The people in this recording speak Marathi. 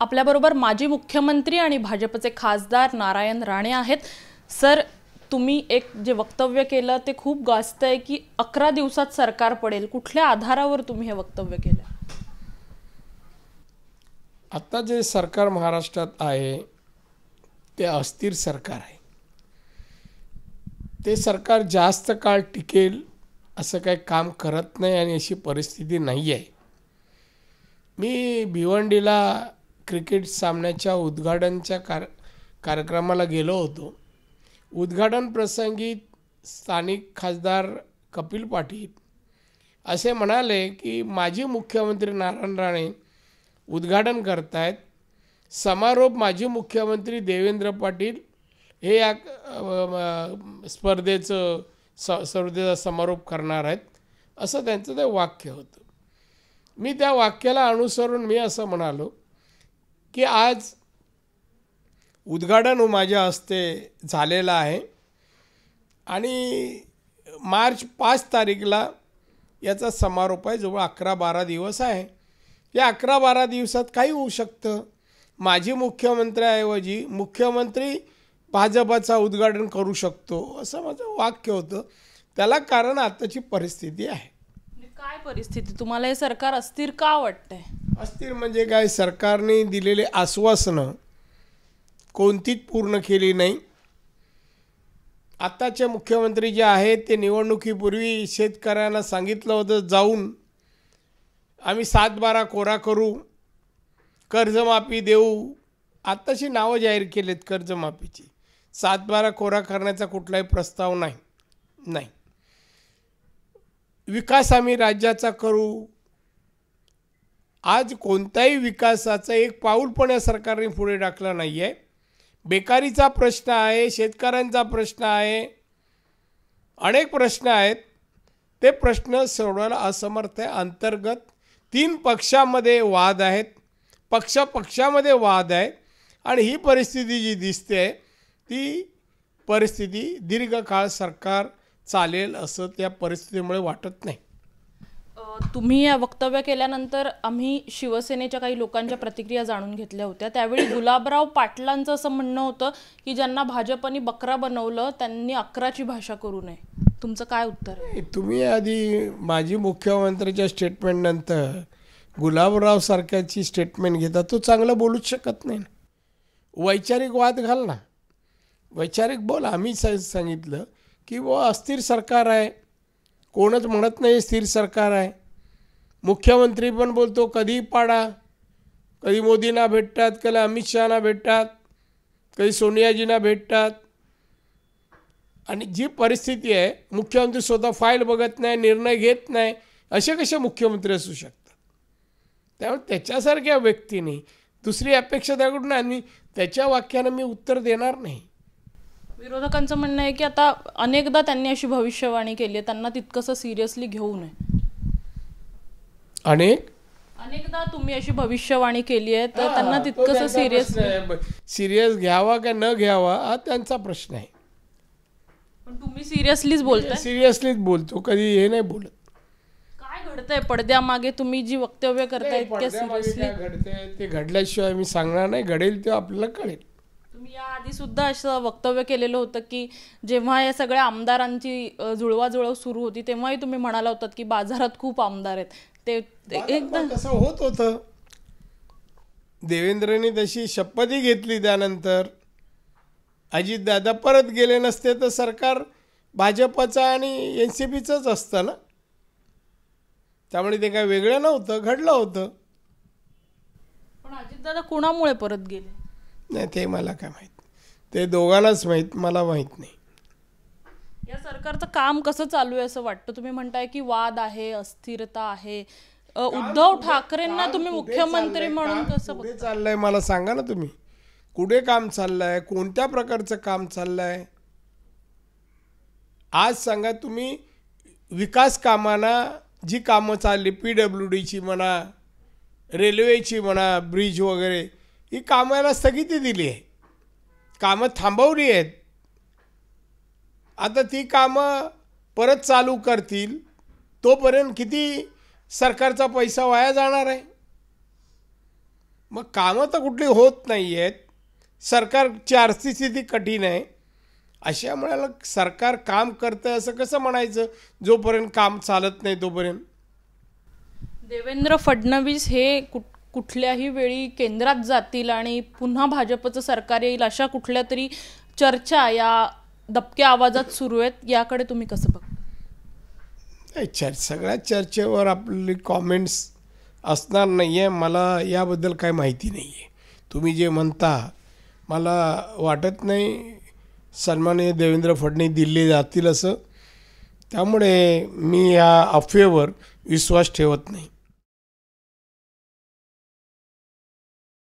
आपल्याबरोबर माजी मुख्यमंत्री आणि भाजपचे खासदार नारायण राणे आहेत. सर तुम्ही एक जे वक्तव्य केलं ते खूप गाजत आहे की अकरा दिवसात सरकार पडेल. कुठल्या आधारावर तुम्ही हे वक्तव्य केलं? आता जे सरकार महाराष्ट्रात आहे ते अस्थिर सरकार आहे. ते सरकार जास्त काळ टिकेल असं काही काम करत नाही आणि अशी परिस्थिती नाही आहे मी भिवंडीला क्रिकेट सामन्याच्या उद्घाटनच्या कार कार्यक्रमाला गेलो होतो. उद्घाटन प्रसंगी स्थानिक खासदार कपिल पाटील असे म्हणाले की माजी मुख्यमंत्री नारायण राणे उद्घाटन करतायत. समारोप माजी मुख्यमंत्री देवेंद्र पाटील हे या स्पर्धेचं स स्पर्धेचा समारोप करणार आहेत असं त्यांचं ते वाक्य होतं. मी त्या वाक्याला अनुसरून मी असं म्हणालो की आज उद्घाटन माझ्या हस्ते झालेलं आहे. आणि मार्च पाच तारीखला याचा समारोप आहे. जवळ अकरा बारा दिवस आहे. या अकरा बारा दिवसात काही होऊ शकतं. माजी मुख्यमंत्र्याऐवजी मुख्यमंत्री भाजपाचा उद्घाटन करू शकतो असं माझं वाक्य होतं. त्याला कारण आताची परिस्थिती आहे. म्हणजे काय परिस्थिती? तुम्हाला हे सरकार अस्थिर का वाटतंय? अस्थिर म्हणजे काय? सरकारने दिलेले आश्वासनं कोणतीच पूर्ण केली नाही. आत्ताचे मुख्यमंत्री जे आहेत ते निवडणुकीपूर्वी शेतकऱ्यांना सांगितलं होतं जाऊन आम्ही सात बारा कोरा करू कर्जमाफी देऊ. आत्ताशी नावं जाहीर केलेत कर्जमाफीची. सात बारा कोरा करण्याचा कुठलाही प्रस्ताव नाही. नाही. विकास आम्ही राज्याचा करू आज कोणत्याही विकासाचं एक पाऊल पण या सरकारने पुढे टाकलं नाही आहे बेकारीचा प्रश्न आहे शेतकऱ्यांचा प्रश्न आहे अनेक प्रश्न आहेत. ते प्रश्न सोडवायला असमर्थ आहे. अंतर्गत तीन पक्षामध्ये वाद आहेत. पक्ष पक्षामध्ये वाद आहे. आणि ही परिस्थिती जी दिसते ती परिस्थिती दीर्घकाळ सरकार चालेल असं त्या परिस्थितीमुळे वाटत नाही. तुम्ही या वक्तव्य केल्यानंतर आम्ही शिवसेनेच्या काही लोकांच्या प्रतिक्रिया जाणून घेतल्या होत्या. त्यावेळी गुलाबराव पाटलांचं असं म्हणणं होतं की ज्यांना भाजपने बकरा बनवलं त्यांनी अकराची भाषा करू नये. तुमचं काय उत्तर? आहे तुम्ही आधी माजी मुख्यमंत्र्याच्या स्टेटमेंटनंतर गुलाबराव सारख्याची स्टेटमेंट घेता तो चांगलं बोलूच शकत नाही ना. वैचारिक वाद घाल ना. वैचारिक बोल. आम्ही स सांगितलं की व अस्थिर सरकार आहे. कोणच म्हणत नाही स्थिर सरकार आहे. मुख्यमंत्री पण बोलतो कधी पाडा? कधी मोदींना भेटतात कधी अमित शहाना भेटतात कधी सोनियाजींना भेटतात. आणि जी परिस्थिती आहे मुख्यमंत्री स्वतः फाईल बघत नाही निर्णय घेत नाही असे कसे मुख्यमंत्री असू शकतात? त्यामुळे त्याच्यासारख्या व्यक्तीने दुसरी अपेक्षा त्याकडून आणि त्याच्या वाक्यानं मी उत्तर देणार नाही. विरोधकांचं म्हणणं आहे की आता अनेकदा त्यांनी अशी भविष्यवाणी केली आहे त्यांना तितकंसं सिरियसली घेऊ नये. अनेक अनेकदा तुम्ही अशी भविष्यवाणी केली आहे तर त्यांना तितकंसं सिरियस सिरियस घ्यावा का न घ्यावा हा त्यांचा प्रश्न आहे. पण तुम्ही सिरियसलीच बोलताय? सिरियसलीच बोलतो कधी हे नाही बोलत. काय घडतंय? पडद्यामागे तुम्ही जी वक्तव्य करताय इतक्या सिरियसली घडतंय ते घडल्याशिवाय मी सांगणार नाही घडेल ते आपल्याला कळेल. तुम्ही या आधी सुद्धा असं वक्तव्य केलेलं होतं की जेव्हा या सगळ्या आमदारांची जुळवाजुळव सुरू होती तेव्हाही तुम्ही म्हणाला होतात की बाजारात खूप आमदार आहेत. ते एकदा तसं होत होतं? देवेंद्रने तशी शपथही घेतली त्यानंतर. अजितदादा परत गेले नसते तर सरकार भाजपचं आणि एन सी पीचंच असतं ना? त्यामुळे ते काय वेगळं नव्हतं घडलं होतं. पण अजितदादा कुणामुळे परत गेले? नाही ते मला काय माहीत. ते दोघांनाच माहीत मला माहीत नाही. सरकारचं काम कसं चालू आहे असं वाटतं? तुम्ही म्हणताय की वाद आहे अस्थिरता आहे. उद्धव ठाकरेंना तुम्ही मुख्यमंत्री म्हणून कसं कुठे चाललंय? मला सांगा ना तुम्ही. कुठे काम चाललंय? कोणत्या प्रकारचं काम चाललंय? आज सांगा तुम्ही विकास कामांना जी कामं चालली पी डब्ल्यू डीची म्हणा रेल्वेची म्हणा ब्रिज वगैरे ही कामाला स्थगिती दिली आहे. कामं थांबवली आहेत. आता ती कामं परत चालू करतील तोपर्यंत किती सरकारचा पैसा वाया जाणार आहे? मग कामं तर कुठली होत नाही आहेत सरकारची आर्थिक स्थिती कठीण आहे. अशा वेळेला सरकार काम करतं असं कसं म्हणायचं? जोपर्यंत काम चालत नाही तोपर्यंत. देवेंद्र फडणवीस हे कुठ कुठल्याही वेळी केंद्रात जातील आणि पुन्हा भाजपचं सरकार येईल अशा कुठल्या तरी चर्चा या दबक्या आवाजात सुरू आहेत याकडे तुम्ही कसं बघता? नाही सगळ्या चर्चेवर आपली कॉमेंट्स असणार नाही आहे मला याबद्दल काय माहिती नाही आहे तुम्ही जे म्हणता मला वाटत नाही सन्माननीय देवेंद्र फडणवीस दिल्ली जातील असं. त्यामुळे मी या अफवेवर विश्वास ठेवत नाही.